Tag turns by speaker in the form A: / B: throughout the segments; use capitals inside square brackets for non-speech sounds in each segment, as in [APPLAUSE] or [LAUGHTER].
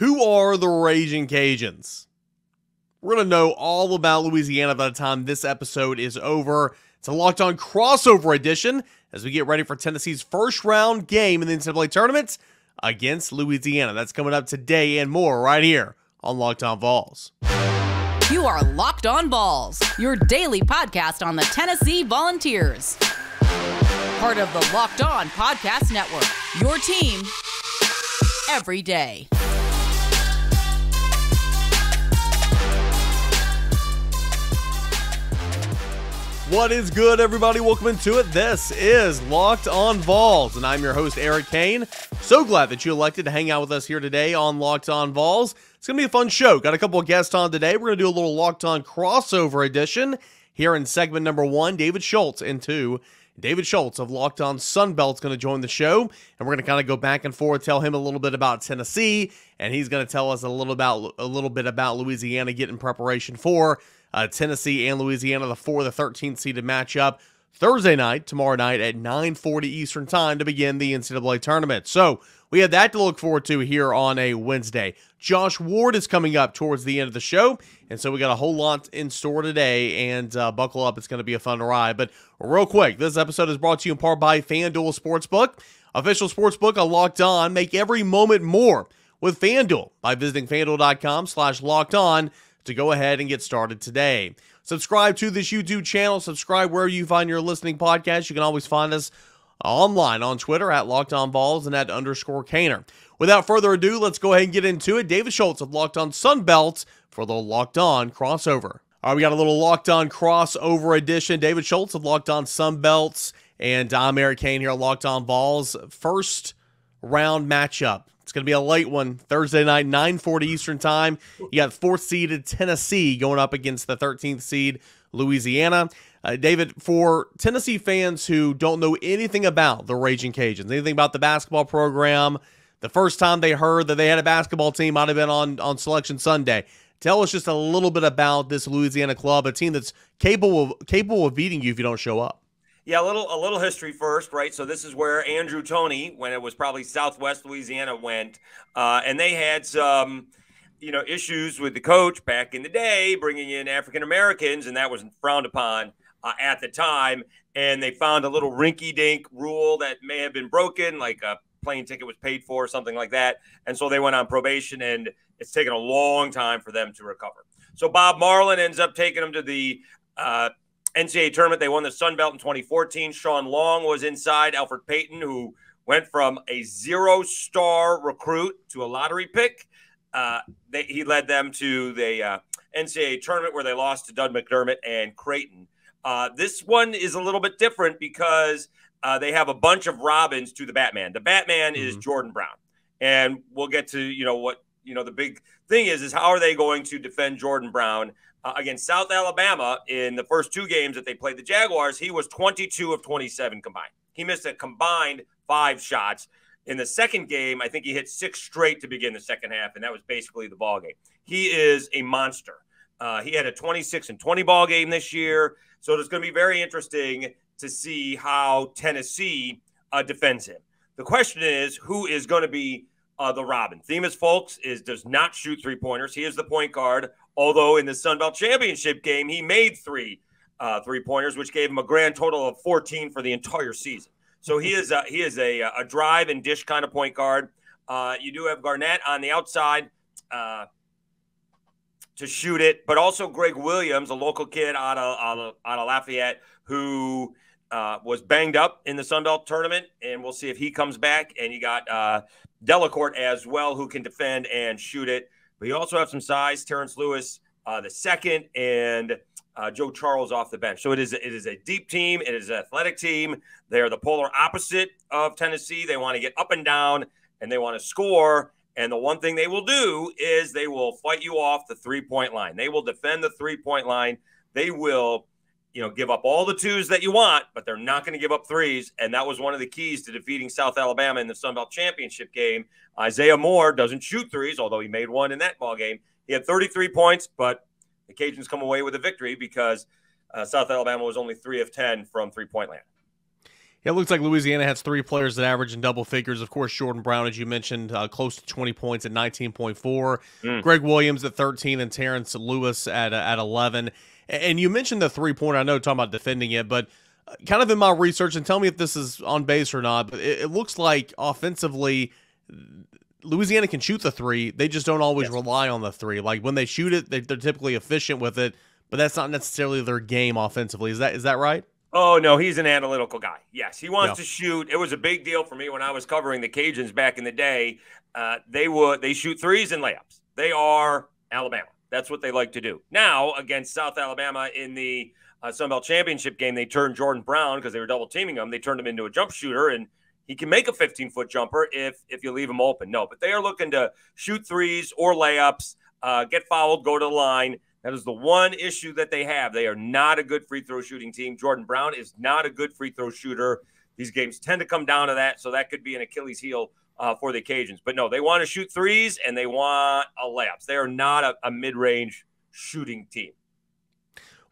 A: Who are the Ragin' Cajuns? We're going to know all about Louisiana by the time this episode is over. It's a locked on crossover edition as we get ready for Tennessee's first round game in the NCAA tournament against Louisiana. That's coming up today and more right here on Locked On Vols.
B: You are Locked On Vols, your daily podcast on the Tennessee Volunteers. Part of the Locked On Podcast Network, your team every day.
A: What is good, everybody? Welcome into it. This is Locked On Vols, and I'm your host, Eric Kane. So glad that you elected to hang out with us here today on Locked On Vols. It's going to be a fun show. Got a couple of guests on today. We're going to do a little Locked On crossover edition here in segment number one. David Schultz into David Schultz of Locked On Sunbelt is going to join the show, and we're going to kind of go back and forth, tell him a little bit about Tennessee, and he's going to tell us a little about a little bit about Louisiana getting preparation for uh, Tennessee and Louisiana, the 4 the 13th seeded matchup. Thursday night, tomorrow night at 9:40 Eastern Time to begin the NCAA tournament. So we have that to look forward to here on a Wednesday. Josh Ward is coming up towards the end of the show, and so we got a whole lot in store today. And uh, buckle up, it's going to be a fun ride. But real quick, this episode is brought to you in part by FanDuel Sportsbook, official sportsbook on Locked On. Make every moment more with FanDuel by visiting FanDuel.com/slash Locked On to go ahead and get started today. Subscribe to this YouTube channel. Subscribe wherever you find your listening podcast. You can always find us online on Twitter at Locked On Vols and at underscore Cainer. Without further ado, let's go ahead and get into it. David Schultz of Locked On Sunbelt for the Locked On crossover. All right, we got a little Locked On crossover edition. David Schultz of Locked On Sunbelts and I'm Eric Kane here at Locked On Vols. First round matchup it's going to be a late one Thursday night, 9:40 Eastern Time. You got fourth seeded Tennessee going up against the 13th seed Louisiana. Uh, David, for Tennessee fans who don't know anything about the Ragin' Cajuns, anything about the basketball program, the first time they heard that they had a basketball team might have been on on Selection Sunday. Tell us just a little bit about this Louisiana club, a team that's capable of, capable of beating you if you don't show up.
C: Yeah, a little a little history first, right? So this is where Andrew Toney, when it was probably Southwest Louisiana, went, uh, and they had some, you know, issues with the coach back in the day, bringing in African Americans, and that was frowned upon uh, at the time. And they found a little rinky-dink rule that may have been broken, like a plane ticket was paid for, something like that. And so they went on probation, and it's taken a long time for them to recover. So Bob Marlin ends up taking them to the uh, NCAA tournament. They won the Sun Belt in 2014. Sean Long was inside. Elfrid Payton, who went from a zero star recruit to a lottery pick. Uh, they, he led them to the uh, NCAA tournament where they lost to Doug McDermott and Creighton. Uh, this one is a little bit different because uh, they have a bunch of Robins to the Batman. The Batman mm-hmm. is Jordan Brown, and we'll get to you know what you know the big thing is is how are they going to defend Jordan Brown? uh, against South Alabama in the first two games that they played the Jaguars, he was 22 of 27 combined. He missed a combined five shots. In the second game, I think he hit six straight to begin the second half, and that was basically the ball game. He is a monster. Uh, he had a 26 and 20 ball game this year, so it's going to be very interesting to see how Tennessee uh, defends him. The question is, who is going to be uh, the Robin? Themus Fulks is does not shoot three pointers. He is the point guard. Although in the Sun Belt Championship game, he made three uh, three pointers, which gave him a grand total of 14 for the entire season. So he is a, he is a, a drive and dish kind of point guard. Uh, you do have Garnett on the outside uh, to shoot it, but also Greg Williams, a local kid out of out of, Lafayette, who uh, was banged up in the Sun Belt tournament, and we'll see if he comes back. And you got uh, Dalcourt as well, who can defend and shoot it. But you also have some size, Terrence Lewis, uh, the second, and uh, Joe Charles off the bench. So it is it is a deep team. It is an athletic team. They are the polar opposite of Tennessee. They want to get up and down, and they want to score. And the one thing they will do is they will fight you off the three point line. They will defend the three point line. They will you know, give up all the twos that you want, but they're not going to give up threes. And that was one of the keys to defeating South Alabama in the Sun Belt Championship game. Isaiah Moore doesn't shoot threes, although he made one in that ball game. He had 33 points, but the Cajuns come away with a victory because uh, South Alabama was only three of 10 from three point land.
A: It looks like Louisiana has three players that average in double figures. Of course, Jordan Brown, as you mentioned, uh, close to 20 points at 19.4. Mm. Greg Williams at 13 and Terrence Lewis at, uh, at 11. And you mentioned the three point. I know talking about defending it, but uh, kind of in my research, and tell me if this is on base or not, but it, it looks like offensively, Louisiana can shoot the three. They just don't always yes. rely on the three. Like when they shoot it, they, they're typically efficient with it, but that's not necessarily their game offensively. Is that is that right?
C: Oh no, he's an analytical guy. Yes, he wants to shoot. It was a big deal for me when I was covering the Cajuns back in the day. Uh, they would they shoot threes and layups. They are Alabama. That's what they like to do. Now against South Alabama in the uh, Sun Belt Championship game, they turned Jordan Brown because they were double teaming him. They turned him into a jump shooter, and he can make a 15 foot jumper if if you leave him open. No, but they are looking to shoot threes or layups, uh, get fouled, go to the line. That is the one issue that they have. They are not a good free throw shooting team. Jordan Brown is not a good free throw shooter. These games tend to come down to that, so that could be an Achilles heel uh, for the Cajuns. But no, they want to shoot threes and they want a layups. They are not a, a mid range shooting team.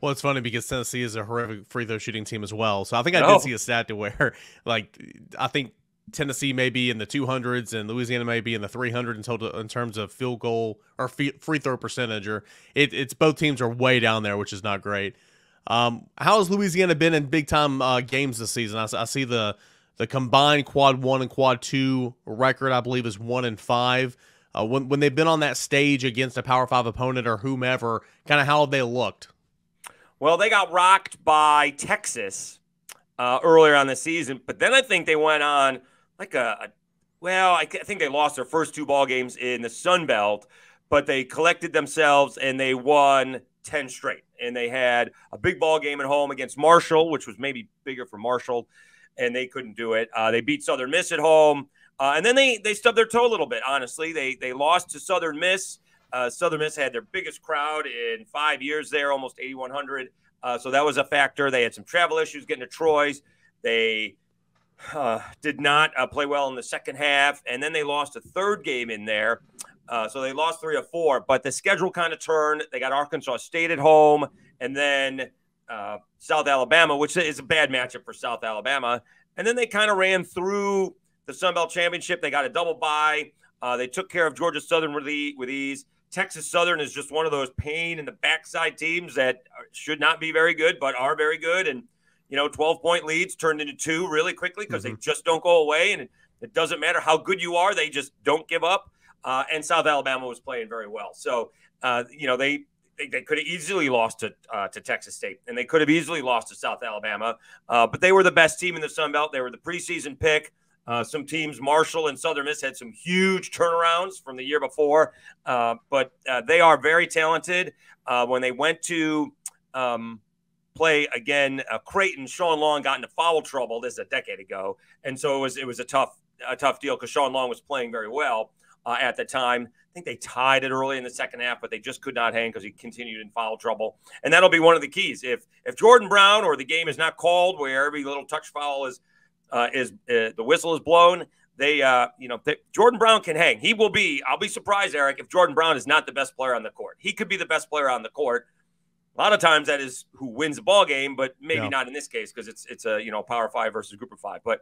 A: Well, it's funny because Tennessee is a horrific free throw shooting team as well. So I think I did see a stat to where, [LAUGHS] like, I think Tennessee may be in the 200s and Louisiana may be in the 300 in in terms of field goal or free throw percentage. Or it, it's both teams are way down there, which is not great. Um, how has Louisiana been in big time uh, games this season? I, I, see the the combined quad one and quad two record, I believe, is one and five. Uh, when when they've been on that stage against a Power Five opponent or whomever, kind of how have they looked?
C: Well, they got rocked by Texas uh, earlier on the season, but then I think they went on like a, a well, I, I think they lost their first two ball games in the Sun Belt, but they collected themselves and they won 10 straight. And they had a big ball game at home against Marshall, which was maybe bigger for Marshall, and they couldn't do it. Uh, they beat Southern Miss at home. Uh, and then they they stubbed their toe a little bit, honestly. They they lost to Southern Miss. Uh, Southern Miss had their biggest crowd in five years there, almost 8,100. Uh, so that was a factor. They had some travel issues getting to Troy's. They uh, did not uh, play well in the second half, and then they lost a third game in there. Uh, so they lost three or four, but the schedule kind of turned. They got Arkansas State at home, and then uh, South Alabama, which is a bad matchup for South Alabama. And then they kind of ran through the Sun Belt Championship. They got a double bye. Uh, they took care of Georgia Southern with ease. Texas Southern is just one of those pain in the backside teams that should not be very good, but are very good. And you know, 12 point leads turned into two really quickly because mm-hmm. they just don't go away. And it, it, doesn't matter how good you are, they just don't give up. Uh, and South Alabama was playing very well. So, uh, you know, they, they, they could have easily lost to, uh, to Texas State and they could have easily lost to South Alabama. Uh, but they were the best team in the Sun Belt. They were the preseason pick. Uh, some teams, Marshall and Southern Miss, had some huge turnarounds from the year before, uh, but they are very talented. when they went to um, play again. Uh, Creighton, Sean Long got into foul trouble. This is a decade ago, and so it was it was a tough a tough deal because Sean Long was playing very well uh, at the time. I think they tied it early in the second half, but they just could not hang because he continued in foul trouble. And that'll be one of the keys. If if Jordan Brown or the game is not called, where every little touch foul is uh, is uh, the whistle is blown, they uh, you know they, Jordan Brown can hang. He will be. I'll be surprised, Eric, if Jordan Brown is not the best player on the court. He could be the best player on the court a lot of times that is who wins the ball game, but maybe yeah. not in this case because it's it's a you know power five versus group of five. But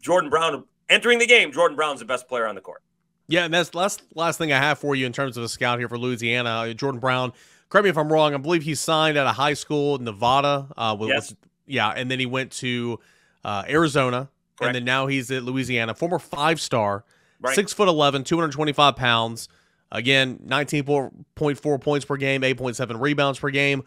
C: Jordan Brown entering the game, Jordan Brown's the best player on the court.
A: Yeah, and that's last last thing I have for you in terms of a scout here for Louisiana. Uh, Jordan Brown, correct me if I'm wrong. I believe he signed at a high school in Nevada. Uh, with, yes. With, yeah, and then he went to uh, Arizona, correct. and then now he's at Louisiana. Former five star, right. six foot 11, 225 pounds. Again, 19.4 points per game, 8.7 rebounds per game.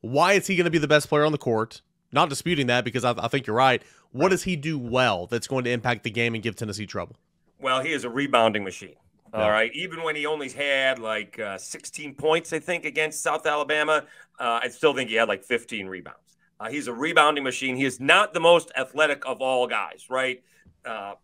A: Why is he going to be the best player on the court? Not disputing that because I, I think you're right. What does he do well that's going to impact the game and give Tennessee trouble?
C: Well, he is a rebounding machine. Yeah. All right. Even when he only had like uh, 16 points, I think, against South Alabama, uh, I still think he had like 15 rebounds. Uh, he's a rebounding machine. He is not the most athletic of all guys, right? Uh,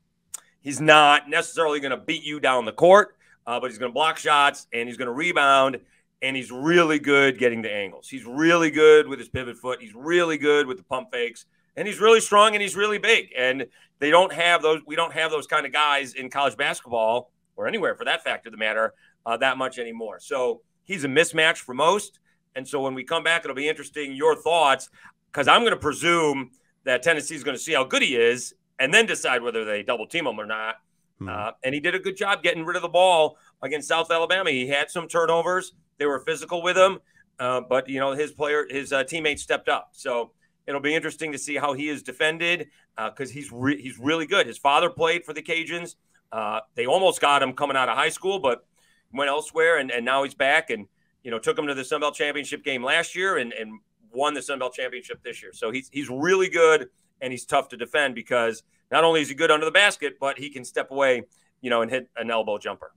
C: he's not necessarily going to beat you down the court, uh, but he's going to block shots and he's going to rebound. And he's really good getting the angles. He's really good with his pivot foot. He's really good with the pump fakes. And he's really strong and he's really big. And they don't have those. We don't have those kind of guys in college basketball or anywhere for that fact of the matter uh, that much anymore. So he's a mismatch for most. And so when we come back, it'll be interesting your thoughts because I'm going to presume that Tennessee is going to see how good he is and then decide whether they double team him or not. Hmm. Uh, and he did a good job getting rid of the ball against South Alabama. He had some turnovers. They were physical with him, uh, but you know his player, his uh, teammates stepped up. So it'll be interesting to see how he is defended because uh, he's re- he's really good. His father played for the Cajuns. Uh, they almost got him coming out of high school, but went elsewhere, and, and now he's back and you know took him to the Sun Belt championship game last year and, and won the Sun Belt championship this year. So he's he's really good and he's tough to defend because not only is he good under the basket, but he can step away, you know, and hit an elbow jumper.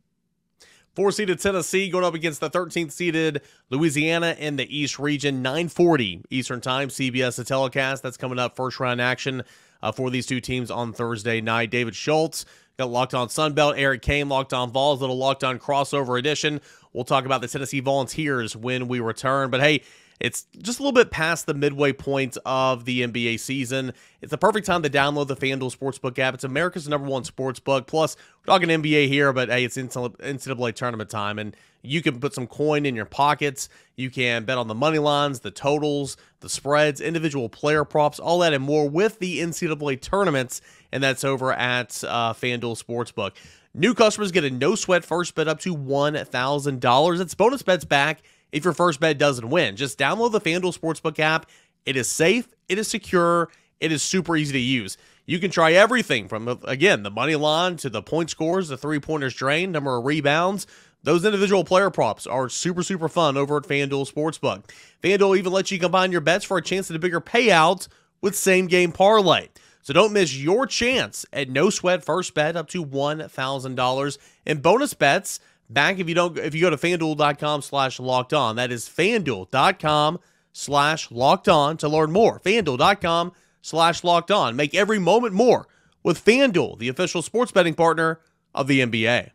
A: Four seeded Tennessee going up against the 13th seeded Louisiana in the East region, 940 Eastern time, CBS the telecast. That's coming up first round action uh, for these two teams on Thursday night. David Schultz got locked on Sunbelt, Eric Kane locked on Vols, little locked on crossover edition. We'll talk about the Tennessee Volunteers when we return. But hey, it's just a little bit past the midway point of the NBA season. It's the perfect time to download the FanDuel Sportsbook app. It's America's number one sportsbook. Plus, we're talking NBA here, but hey, it's NCAA tournament time, and you can put some coin in your pockets. You can bet on the money lines, the totals, the spreads, individual player props, all that and more with the NCAA tournaments, and that's over at uh, FanDuel Sportsbook. New customers get a no sweat first bet up to $1,000. It's bonus bets back if your first bet doesn't win. Just download the FanDuel Sportsbook app. It is safe, it is secure, it is super easy to use. You can try everything from, again, the money line to the point scores, the three pointers drained, number of rebounds. Those individual player props are super, super fun over at FanDuel Sportsbook. FanDuel even lets you combine your bets for a chance at a bigger payout with same game parlay. So don't miss your chance at no sweat first bet up to $1,000 and bonus bets back if you don't if you go to fanduel.com slash locked on that is fanduel.com slash locked on to learn more. Fanduel.com slash locked on. Make every moment more with fanduel the official sports betting partner of the nba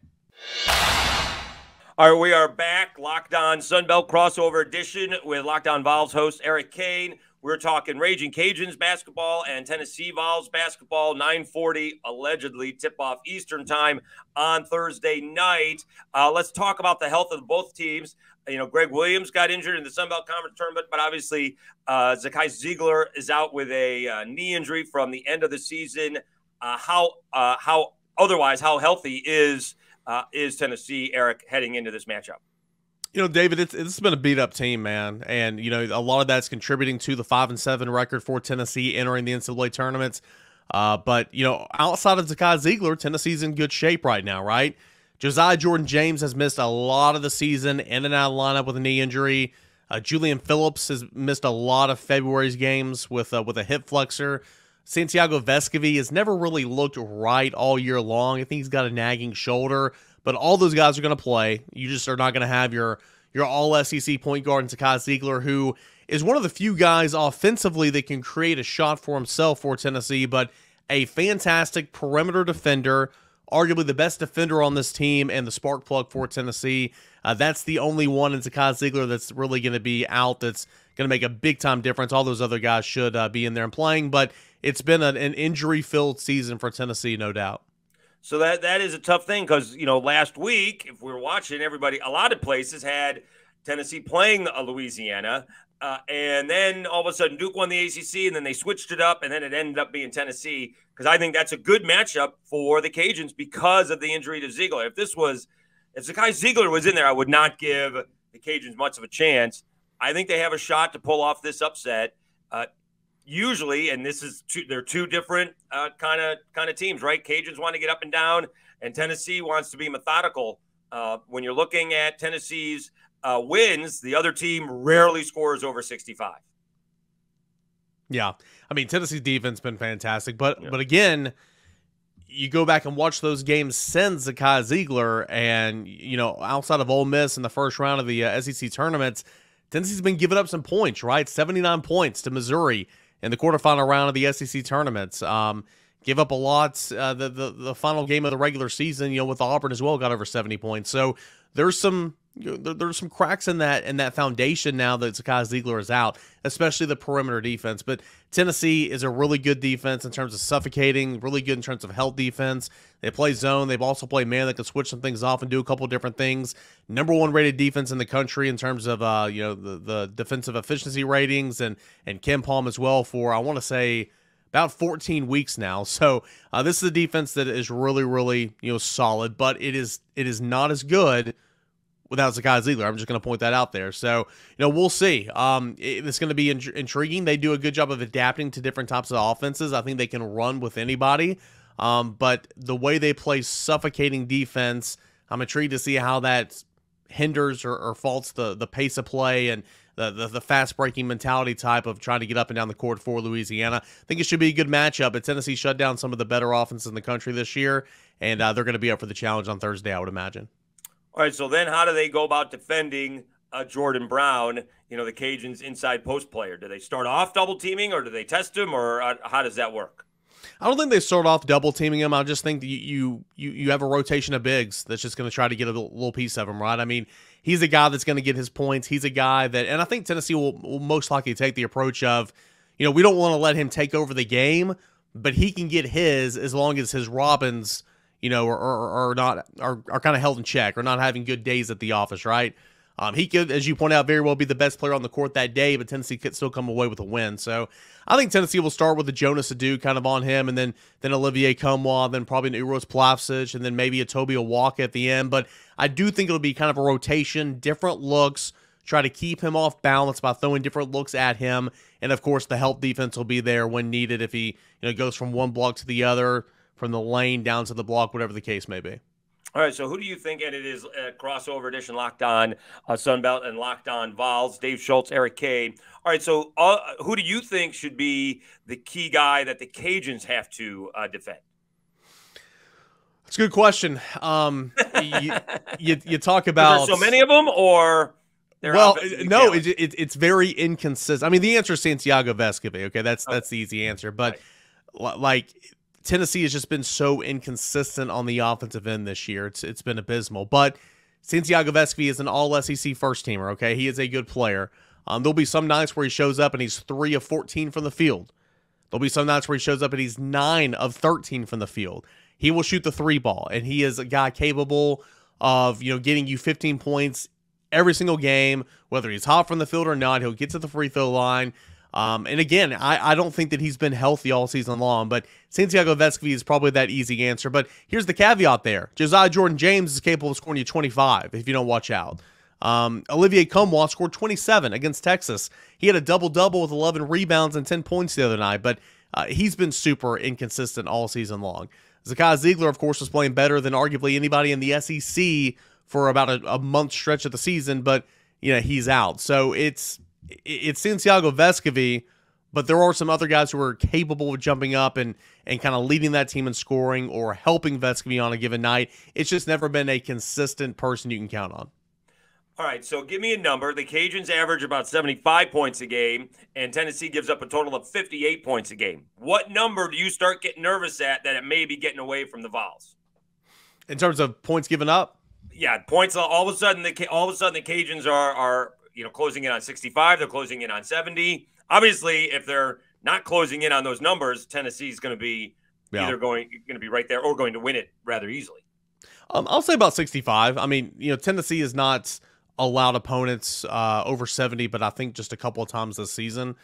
C: all right we are back. Locked on sunbelt crossover edition with locked on Vols host eric kane we're talking Ragin' Cajuns basketball and Tennessee Vols basketball, 940, allegedly tip off Eastern time on Thursday night. Uh, let's talk about the health of both teams. You know, Greg Williams got injured in the Sun Belt Conference tournament, but obviously uh, Zakai Zeigler is out with a uh, knee injury from the end of the season. Uh, how uh, how otherwise how healthy is uh, is Tennessee, Eric, heading into this matchup?
A: You know, David, it's it's been a beat up team, man, and you know a lot of that's contributing to the five and seven record for Tennessee entering the NCAA tournaments. Uh, but you know, outside of Zakai Zeigler, Tennessee's in good shape right now, right? Josiah Jordan James has missed a lot of the season in and out of lineup with a knee injury. Uh, Julian Phillips has missed a lot of February's games with uh, with a hip flexor. Santiago Vescovi has never really looked right all year long. I think he's got a nagging shoulder. But all those guys are going to play. You just are not going to have your your all SEC point guard and Zakai Zeigler, who is one of the few guys offensively that can create a shot for himself for Tennessee, but a fantastic perimeter defender, arguably the best defender on this team and the spark plug for Tennessee. Uh, that's the only one in Zakai Zeigler that's really going to be out that's going to make a big time difference. All those other guys should uh, be in there and playing, but it's been an, an injury filled season for Tennessee, no doubt.
C: So that that is a tough thing because you know last week, if we were watching, everybody, a lot of places had Tennessee playing Louisiana, uh, and then all of a sudden Duke won the ACC, and then they switched it up, and then it ended up being Tennessee because I think that's a good matchup for the Cajuns because of the injury to Zeigler. If this was, if Zakai Zeigler was in there, I would not give the Cajuns much of a chance. I think they have a shot to pull off this upset. Uh, usually, and this is two, they're two different kind of kind of teams, right? Cajuns want to get up and down, and Tennessee wants to be methodical. Uh, when you're looking at Tennessee's uh, wins, the other team rarely scores over 65.
A: Yeah, I mean Tennessee's defense been fantastic, but yeah. but again, you go back and watch those games since Zakai Zeigler, and you know outside of Ole Miss in the first round of the uh, SEC tournaments, Tennessee's been giving up some points, right? 79 points to Missouri in the quarterfinal round of the SEC tournaments. Um, give up a lot. Uh, the, the the final game of the regular season, you know, with Auburn as well, got over 70 points. So there's some you know, there's some cracks in that in that foundation now that Zakai Zeigler is out, especially the perimeter defense. But Tennessee is a really good defense in terms of suffocating, really good in terms of health defense. They play zone. They've also played man that can switch some things off and do a couple different things. Number one rated defense in the country in terms of uh, you know the, the defensive efficiency ratings and and KenPom as well for I want to say about 14 weeks now. [LAUGHS] So uh, this is a defense that is really, really you know solid, but it is it is not as good without Zakai Zeigler. I'm just going to point that out there. So, you know, we'll see. Um, it, it's going to be in- intriguing. They do a good job of adapting to different types of offenses. I think they can run with anybody. Um, but the way they play suffocating defense, I'm intrigued to see how that hinders or, or faults the the pace of play and the, the, the fast breaking mentality type of trying to get up and down the court for Louisiana. I think it should be a good matchup. But Tennessee shut down some of the better offenses in the country this year, and uh, they're going to be up for the challenge on Thursday, I would imagine.
C: All right. So then, how do they go about defending uh, Jordan Brown? You know, the Cajuns' inside post player. Do they start off double teaming, or do they test him, or uh, how does that work?
A: I don't think they start off double teaming him. I just think you you you have a rotation of bigs that's just going to try to get a little piece of him, right? I mean, he's a guy that's going to get his points. He's a guy that, and I think Tennessee will, will most likely take the approach of, you know, we don't want to let him take over the game, but he can get his as long as his Robins, you know, are, are, are not are, are kind of held in check or not having good days at the office, right? Um, he could, as you point out, very well be the best player on the court that day, but Tennessee could still come away with a win. So I think Tennessee will start with a Jonas Aidoo kind of on him, and then then Olivier Nkamhoua, then probably an Uros Plavsic, and then maybe a Tobe Awaka at the end. But I do think it'll be kind of a rotation, different looks, try to keep him off balance by throwing different looks at him, and of course the help defense will be there when needed if he you know goes from one block to the other, from the lane down to the block, whatever the case may be.
C: All right, so who do you think, and it is a crossover edition Locked On uh, Sunbelt and Locked On Vols, Dave Schultz, Eric Kay. All right, so uh, who do you think should be the key guy that the Cajuns have to uh, defend?
A: That's a good question. Um, you, [LAUGHS] you, you, talk about
C: so many of them, or
A: well, no, it, it, it's very inconsistent. I mean, the answer is Santiago Vescovi. Okay, that's okay. that's the easy answer, but right. like Tennessee has just been so inconsistent on the offensive end this year. It's it's been abysmal. But Santiago Vescovi is an all SEC first teamer, okay? He is a good player. Um, there'll be some nights where he shows up and he's 3 of 14 from the field. There'll be some nights where he shows up and he's 9 of 13 from the field. He will shoot the three ball, and he is a guy capable of, you know, getting you 15 points every single game, whether he's hot from the field or not. He'll get to the free throw line. Um, and again, I, I don't think that he's been healthy all season long, but Santiago Vescovi is probably that easy answer. But here's the caveat there Josiah Jordan James is capable of scoring you 25 if you don't watch out. Um, Olivier Nkamhoua scored 27 against Texas. He had a double double with 11 rebounds and 10 points the other night, but uh, he's been super inconsistent all season long. Zakai Zeigler, of course, was playing better than arguably anybody in the SEC for about a, a month stretch of the season, but you know he's out. So it's it's Santiago Vescovi, but there are some other guys who are capable of jumping up and and kind of leading that team in scoring or helping Vescovi on a given night. It's just never been a consistent person you can count on.
C: All right, so give me a number. The Cajuns average about 75 points a game, and Tennessee gives up a total of 58 points a game. What number do you start getting nervous at that it may be getting away from the Vols?
A: In terms of points given up?
C: Yeah, points. All of a sudden, the all of a sudden the Cajuns are are you know closing in on 65 they're closing in on 70 obviously if they're not closing in on those numbers tennessee's going to be yeah. either going going to be right there or going to win it rather easily.
A: Um, i'll say about 65 i mean you know tennessee is not allowed opponents uh, over 70 but i think just a couple of times this season.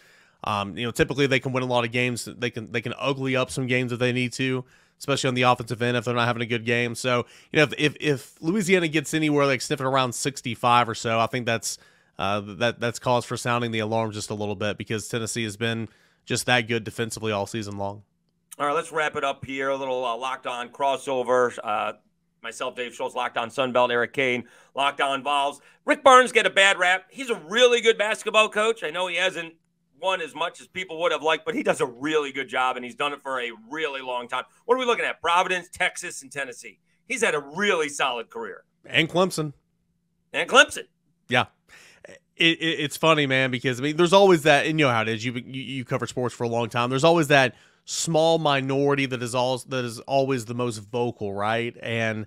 A: Um, you know typically they can win a lot of games. They can they can ugly up some games if they need to especially on the offensive end if they're not having a good game. So you know if if, if louisiana gets anywhere like sniffing around 65 or so i think that's uh, that that's cause for sounding the alarm just a little bit because Tennessee has been just that good defensively all season long.
C: All right, let's wrap it up here. A little uh, locked on crossover. Uh, myself, Dave Schultz, locked on Sunbelt, Eric Kane, locked on Vols. Rick Barnes get a bad rap. He's a really good basketball coach. I know he hasn't won as much as people would have liked, but he does a really good job, and he's done it for a really long time. What are we looking at? Providence, Texas, and Tennessee. He's had a really solid career.
A: And Clemson.
C: And Clemson.
A: Yeah it, it, it's funny, man, because I mean, there's always that, and you know how it is. You you, you cover sports for a long time. There's always that small minority that is all that is always the most vocal, right? And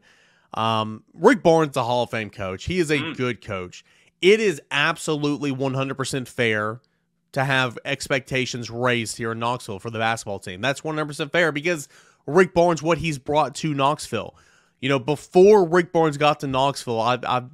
A: um, Rick Barnes, a Hall of Fame coach, he is a mm. good coach. It is absolutely 100% fair to have expectations raised here in Knoxville for the basketball team. That's 100% fair because Rick Barnes, what he's brought to Knoxville. You know, before Rick Barnes got to Knoxville, I, I've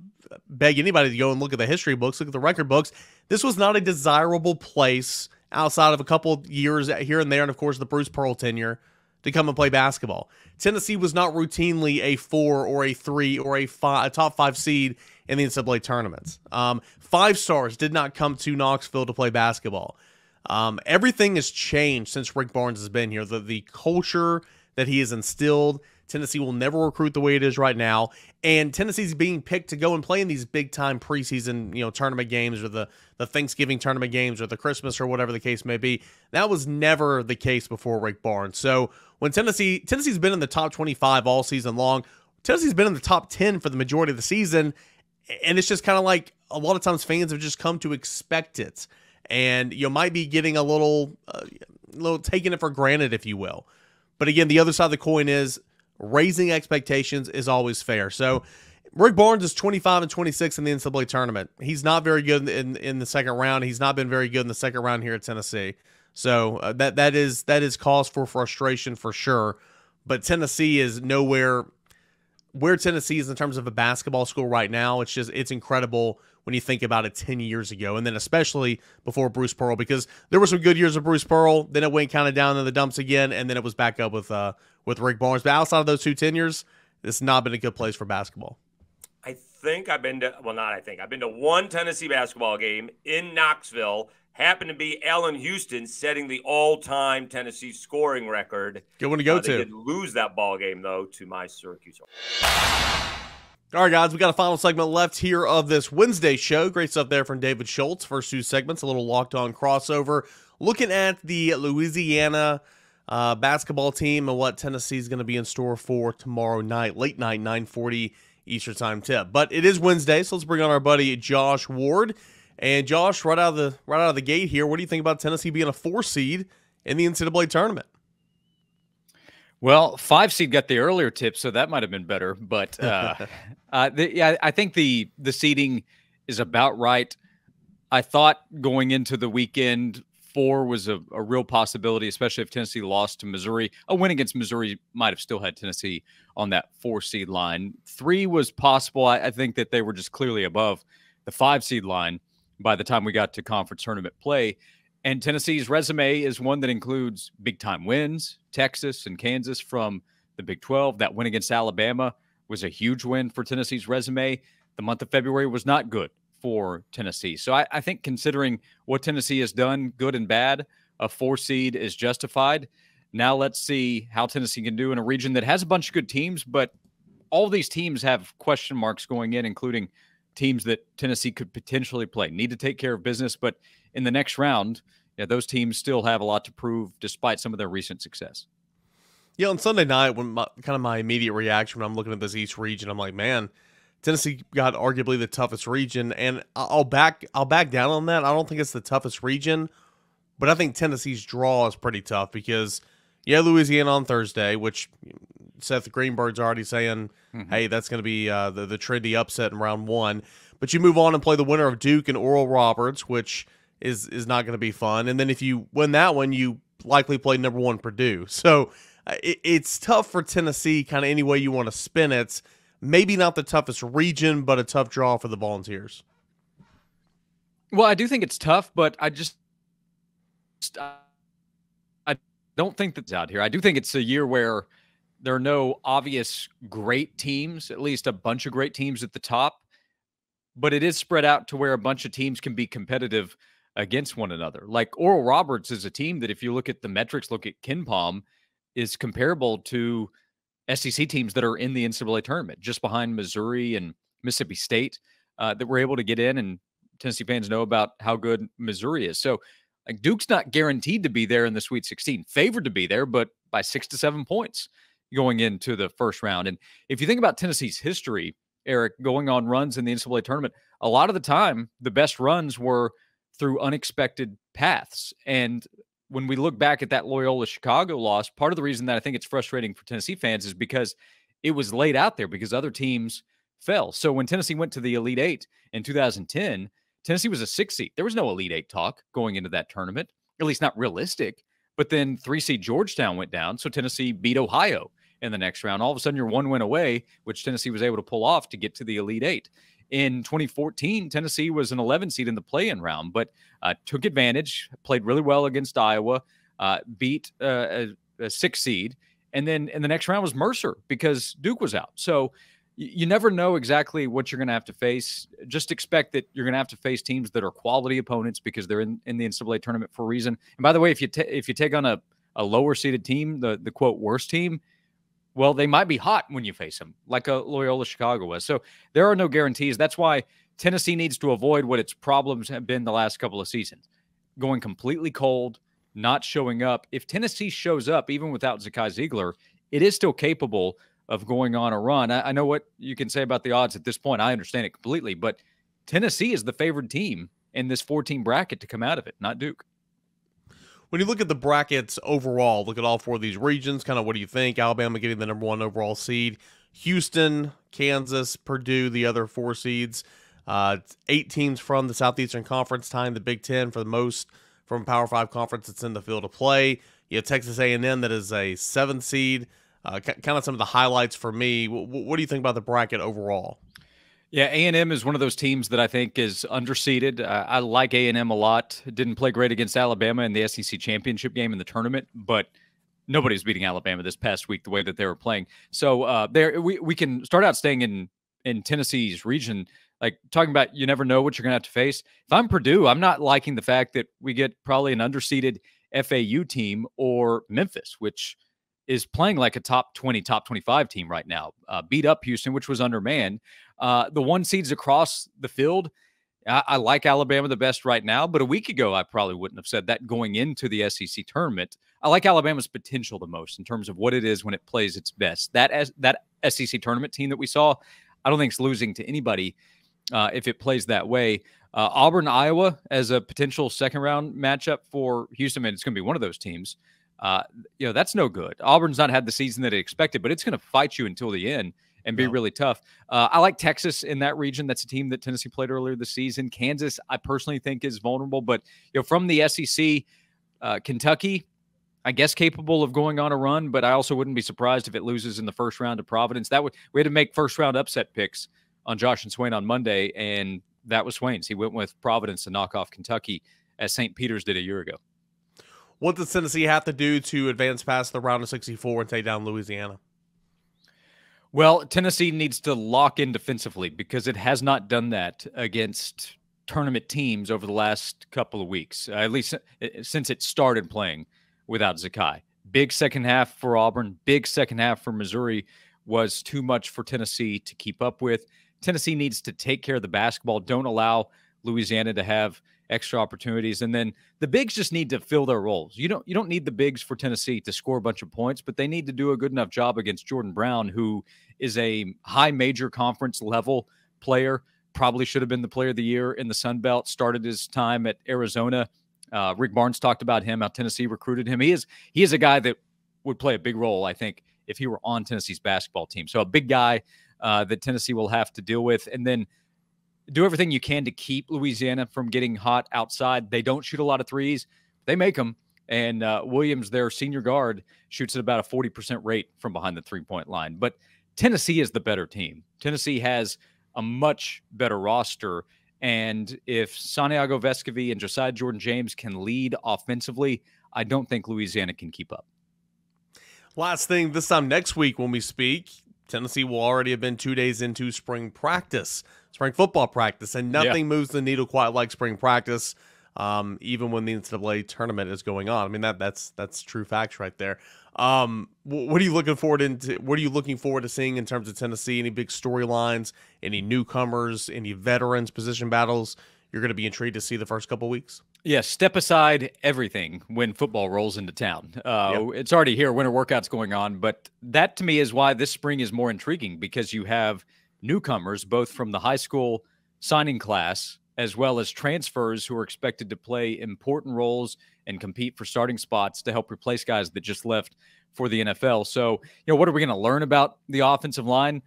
A: beg anybody to go and look at the history books, look at the record books. This was not a desirable place outside of a couple years here and there, and of course the Bruce Pearl tenure, to come and play basketball. Tennessee was not routinely a four or a three or a, five, a top five seed in the NCAA tournaments. Um, five stars did not come to Knoxville to play basketball. Um, everything has changed since Rick Barnes has been here. The the culture that he has instilled. Tennessee will never recruit the way it is right now, and Tennessee's being picked to go and play in these big time preseason, you know, tournament games or the the Thanksgiving tournament games or the Christmas or whatever the case may be. That was never the case before Rick Barnes. So when Tennessee Tennessee's been in the top 25 all season long, Tennessee's been in the top 10 for the majority of the season, and it's just kind of like a lot of times fans have just come to expect it, and you might be getting a little, uh, little taking it for granted, if you will. But again, the other side of the coin is raising expectations is always fair. So Rick Barnes is 25 and 26 in the NCAA tournament. He's not very good in, in the second round. He's not been very good in the second round here at Tennessee. So uh, that that is that is cause for frustration for sure. But Tennessee is nowhere where Tennessee is in terms of a basketball school right now. It's just it's incredible when you think about it 10 years ago, and then especially before Bruce Pearl, because there were some good years of Bruce Pearl. Then it went kind of down in the dumps again, and then it was back up with uh, with Rick Barnes. But outside of those two tenures, it's not been a good place for basketball.
C: I think I've been to well, not I think I've been to one Tennessee basketball game in Knoxville. Happened to be Allan Houston setting the all-time Tennessee scoring record.
A: Good one to go
C: uh,
A: to.
C: Did lose that ball game though to my Syracuse.
A: All right, guys, we got a final segment left here of this Wednesday show. Great stuff there from David Schultz. First two segments, a little locked on crossover. Looking at the Louisiana uh, basketball team and what Tennessee is going to be in store for tomorrow night, late night, 940 Eastern time tip. But it is Wednesday, so let's bring on our buddy Josh Ward. And Josh, right out of the right out of the gate here, what do you think about Tennessee being a four seed in the NCAA tournament?
D: Well, five seed got the earlier tip, so that might have been better. But uh, [LAUGHS] uh, the, yeah, I think the the seeding is about right. I thought going into the weekend, four was a, a, real possibility, especially if Tennessee lost to Missouri. A win against Missouri might have still had Tennessee on that four seed line. Three was possible. I, I think that they were just clearly above the five seed line by the time we got to conference tournament play. And Tennessee's resume is one that includes big time wins, Texas and Kansas from the Big 12. That win against Alabama was a huge win for Tennessee's resume. The month of February was not good for Tennessee. So I, I think considering what Tennessee has done, good and bad, a four seed is justified. Now let's see how Tennessee can do in a region that has a bunch of good teams, but all these teams have question marks going in, including teams that Tennessee could potentially play. Need to take care of business, but in the next round, yeah, those teams still have a lot to prove despite some of their recent success.
A: Yeah, on Sunday night, when my, kind of my immediate reaction when I'm looking at this East region, I'm like, man, Tennessee got arguably the toughest region, and I'll back I'll back down on that. I don't think it's the toughest region, but I think Tennessee's draw is pretty tough because yeah, Louisiana on Thursday, which Seth Greenberg's already saying, mm-hmm. hey, that's going to be uh, the the trendy upset in round one. But you move on and play the winner of Duke and Oral Roberts, which is is not going to be fun. And then if you win that one, you likely play number one Purdue. [LAUGHS] So uh, it, it's tough for Tennessee, kind of any way you want to spin it. Maybe not the toughest region, but a tough draw for the Volunteers.
D: Well, I do think it's tough, but I just I don't think that's out here. I do think it's a year where there are no obvious great teams, at least a bunch of great teams at the top, but it is spread out to where a bunch of teams can be competitive against one another. Like Oral Roberts is a team that, if you look at the metrics, look at KenPom, is comparable to SEC teams that are in the NCAA tournament, just behind Missouri and Mississippi State, uh, that were able to get in. And Tennessee fans know about how good Missouri is. So, like Duke's not guaranteed to be there in the Sweet 16, favored to be there, but by six to seven points going into the first round. And if you think about Tennessee's history, Eric, going on runs in the NCAA tournament, a lot of the time the best runs were through unexpected paths. And when we look back at that Loyola Chicago loss, part of the reason that I think it's frustrating for Tennessee fans is because it was laid out there because other teams fell. So when Tennessee went to the Elite Eight in 2010, Tennessee was a six seed. There was no Elite Eight talk going into that tournament, at least not realistic. But then three seed Georgetown went down. So Tennessee beat Ohio in the next round. All of a sudden, you're one win away, which Tennessee was able to pull off to get to the Elite Eight. in 2014, Tennessee was an 11 seed in the play-in round, but uh, took advantage, played really well against Iowa, uh, beat uh, a, a six seed, and then in the next round was Mercer because Duke was out. So you never know exactly what you're going to have to face. Just expect that you're going to have to face teams that are quality opponents because they're in, in the NCAA tournament for a reason. And by the way, if you if you take on a, a lower seeded team, the the quote worst team, well, they might be hot when you face them, like a Loyola Chicago was. So there are no guarantees. That's why Tennessee needs to avoid what its problems have been the last couple of seasons, going completely cold, not showing up. If Tennessee shows up, even without Zakai Zeigler, it is still capable of going on a run. I, I know what you can say about the odds at this point. I understand it completely, but Tennessee is the favored team in this 14 bracket to come out of it, not Duke
A: when you look at the brackets overall, look at all four of these regions, kind of what do you think? Alabama getting the number one overall seed, Houston, Kansas, Purdue, the other four seeds. Uh, eight teams from the Southeastern Conference tying the Big Ten for the most from Power Five conference that's in the field of play. You have Texas A&M that is a seven seed. Uh, kind of some of the highlights for me. what do you think about the bracket overall?
D: Yeah, A and M is one of those teams that I think is underseeded. Uh, I like A and M a lot. Didn't play great against Alabama in the SEC championship game in the tournament, but nobody's beating Alabama this past week the way that they were playing. So uh, there, we we can start out staying in in Tennessee's region. Like talking about, you never know what you're going to have to face. If I'm Purdue, I'm not liking the fact that we get probably an underseeded FAU team or Memphis, which is playing like a top 20, top 25 team right now. Uh, beat up Houston, which was undermanned. Uh, the one seeds across the field, I, I, like Alabama the best right now, but a week ago, I probably wouldn't have said that going into the SEC tournament. I like Alabama's potential the most in terms of what it is when it plays its best. That as that SEC tournament team that we saw, I don't think it's losing to anybody uh, if it plays that way. Uh, Auburn, Iowa, as a potential second round matchup for Houston, and it's going to be one of those teams. Uh, you know, that's no good. Auburn's not had the season that it expected, but it's going to fight you until the end and be really tough. Uh, I like Texas in that region. That's a team that Tennessee played earlier this season. Kansas, I personally think is vulnerable, but you know, from the SEC, uh, Kentucky, I guess capable of going on a run, but I also wouldn't be surprised if it loses in the first round to Providence. That would we had to make first round upset picks on Josh and Swain on Monday, and that was Swain's. He went with Providence to knock off Kentucky as St. Peter's did a year ago.
A: What does Tennessee have to do to advance past the round of 64 and take down Louisiana?
D: Well, Tennessee needs to lock in defensively because it has not done that against tournament teams over the last couple of weeks, uh, at least uh, since it started playing without Zakai. Big second half for Auburn, big second half for Missouri was too much for Tennessee to keep up with. Tennessee needs to take care of the basketball. Don't allow Louisiana to have extra opportunities. And then the bigs just need to fill their roles. You don't you don't need the bigs for Tennessee to score a bunch of points, but they need to do a good enough job against Jordan Brown, who is a high major conference level player. Probably should have been the player of the year in the Sun Belt. Started his time at Arizona. Uh, Rick Barnes talked about him, how Tennessee recruited him. He is he is a guy that would play a big role, I think, if he were on Tennessee's basketball team. So a big guy uh, that Tennessee will have to deal with, and then do everything you can to keep Louisiana from getting hot outside. They don't shoot a lot of threes, they make them. And uh, Williams, their senior guard, shoots at about a 40% rate from behind the three point line. But Tennessee is the better team. Tennessee has a much better roster. And if Santiago Vescovi and Josiah Jordan James can lead offensively, I don't think Louisiana can keep up.
A: Last thing, this time next week when we speak, Tennessee will already have been two days into spring practice, spring football practice, and nothing yeah. moves the needle quite like spring practice. Um, even when the NCAA tournament is going on, I mean that that's that's true facts right there. Um, what are you looking forward into? What are you looking forward to seeing in terms of Tennessee? Any big storylines? Any newcomers? Any veterans? Position battles? You're going to be intrigued to see the first couple weeks.
D: Yeah, step aside everything when football rolls into town. Uh, yep. It's already here, winter workouts going on, but that to me is why this spring is more intriguing because you have newcomers, both from the high school signing class as well as transfers who are expected to play important roles and compete for starting spots to help replace guys that just left for the NFL. So, you know, what are we going to learn about the offensive line?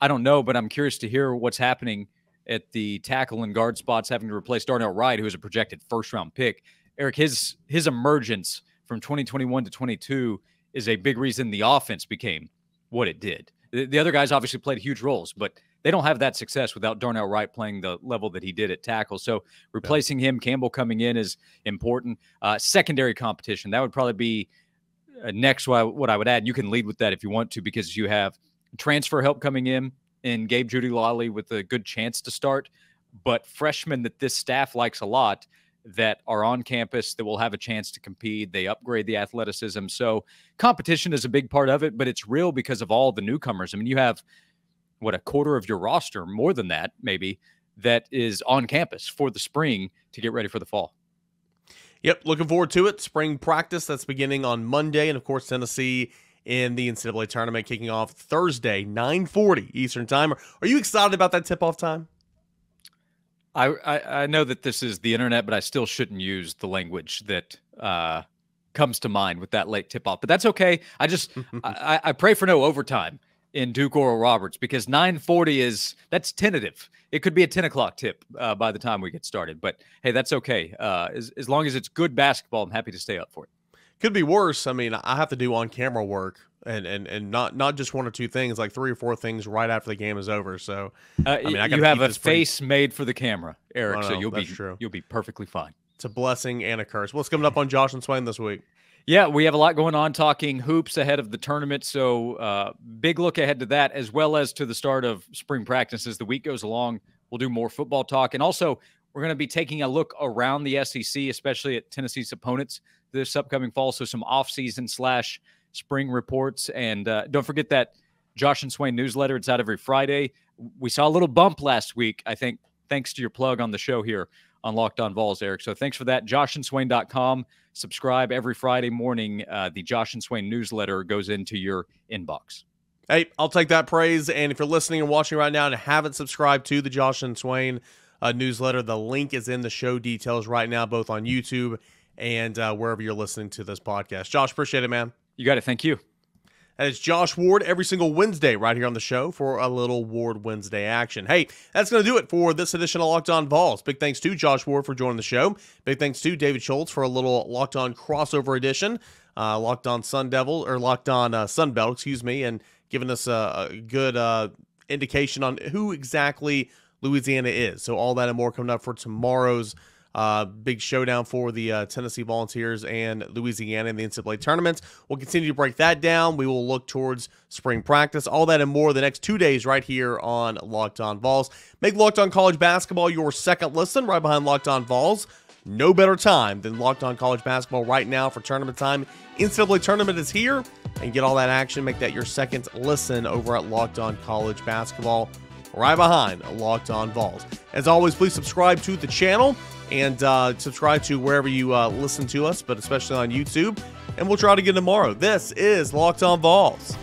D: I don't know, but I'm curious to hear what's happening at the tackle and guard spots, having to replace Darnell Wright, who was a projected first round pick. Eric, his his emergence from 2021 to 22 is a big reason the offense became what it did. The, the other guys obviously played huge roles, but they don't have that success without Darnell Wright playing the level that he did at tackle. So replacing him, Campbell coming in is important. Uh, secondary competition that would probably be uh, next. What I, what I would add, you can lead with that if you want to, because you have transfer help coming in and Gabe Jeudy-Lally with a good chance to start, but freshmen that this staff likes a lot that are on campus that will have a chance to compete. They upgrade the athleticism. So competition is a big part of it, but it's real because of all the newcomers. I mean, you have what a quarter of your roster, more than that, maybe, that is on campus for the spring to get ready for the fall.
A: Yep, looking forward to it. Spring practice that's beginning on Monday, and of course Tennessee in the NCAA tournament kicking off Thursday, 9:40 Eastern Time. Are you excited about that tip-off time?
D: I, I, I know that this is the internet, but I still shouldn't use the language that uh, comes to mind with that late tip-off. But that's okay. I just [LAUGHS] I, I pray for no overtime in Duke Oral Roberts because 9:40 is that's tentative. It could be a 10 o'clock tip uh, by the time we get started. But hey, that's okay. Uh, as as long as it's good basketball, I'm happy to stay up for it.
A: Could be worse. I mean, I have to do on camera work and and and not not just one or two things, like three or four things right after the game is over. So
D: uh, I mean, I you have a face pretty... made for the camera, Eric. Know, so you'll be
A: true.
D: you'll be perfectly fine.
A: It's a blessing and a curse. What's coming up on Josh and Swain this week?
D: Yeah, we have a lot going on talking hoops ahead of the tournament. So, uh, big look ahead to that, as well as to the start of spring practice. As the week goes along, we'll do more football talk. And also, we're going to be taking a look around the SEC, especially at Tennessee's opponents this upcoming fall. So, some off-season slash spring reports. And uh, don't forget that Josh and Swain newsletter. It's out every Friday. We saw a little bump last week, I think, thanks to your plug on the show here on Locked On Vols, Eric. So thanks for that. JoshandSwain.com. Subscribe every Friday morning. Uh, the Josh and Swain newsletter goes into your inbox.
A: Hey, I'll take that praise. And if you're listening and watching right now and haven't subscribed to the Josh and Swain uh, newsletter, the link is in the show details right now, both on YouTube and uh, wherever you're listening to this podcast. Josh, appreciate it, man.
D: You got it. Thank you.
A: And it's Josh Ward every single Wednesday right here on the show for a little Ward Wednesday action. Hey, that's going to do it for this edition of Locked On Vols. Big thanks to Josh Ward for joining the show. Big thanks to David Schultz for a little Locked On crossover edition. Uh, Locked On Sun Devil or Locked On uh, Sun Belt, excuse me, and giving us a, a good uh, indication on who exactly Louisiana is. So all that and more coming up for tomorrow's uh, big showdown for the uh, Tennessee Volunteers and Louisiana in the NCAA tournament. We'll continue to break that down. We will look towards spring practice, all that and more the next two days right here on Locked On Vols. Make Locked On College Basketball your second listen right behind Locked On Vols. No better time than Locked On College Basketball right now for tournament time. NCAA tournament is here, and get all that action. Make that your second listen over at Locked On College Basketball right behind Locked On Vols. As always, please subscribe to the channel and uh, subscribe to wherever you uh, listen to us, but especially on YouTube. And we'll try to get tomorrow. This is Locked On Vols.